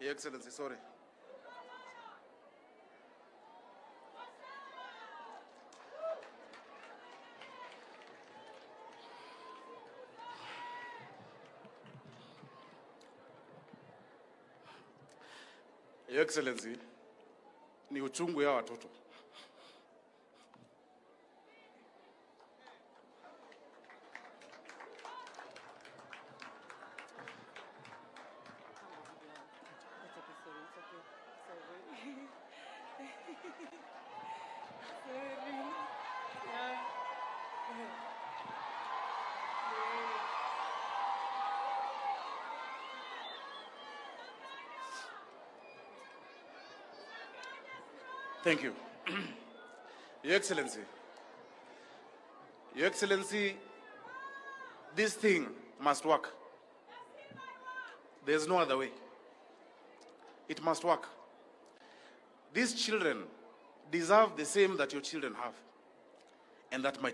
Your Excellency, sorry. Your Excellency, ni uchungu ya watoto. Thank you. Your Excellency, Your Excellency, this thing must work. There's no other way. It must work. These children deserve the same that your children have, and that my